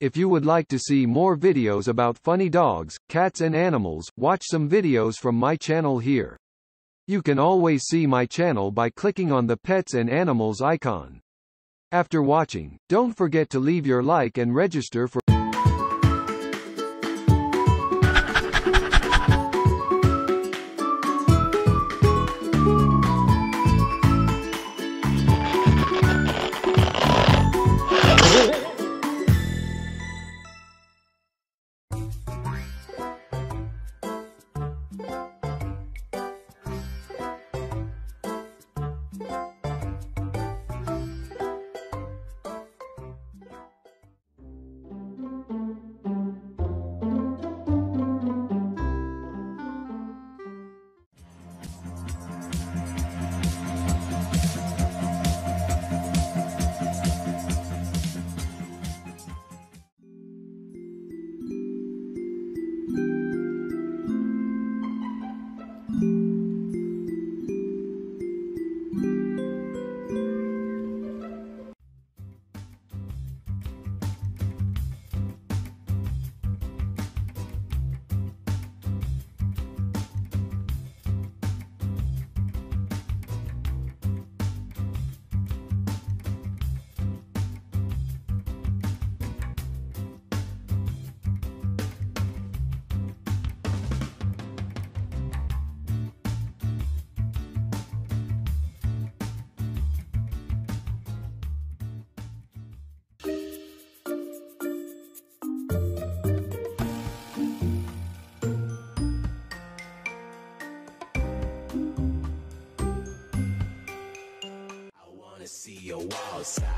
If you would like to see more videos about funny dogs, cats and animals, watch some videos from my channel here. You can always see my channel by clicking on the pets and animals icon. After watching, don't forget to leave your like and register for I your